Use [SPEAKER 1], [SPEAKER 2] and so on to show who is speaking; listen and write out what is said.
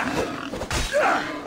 [SPEAKER 1] Ah!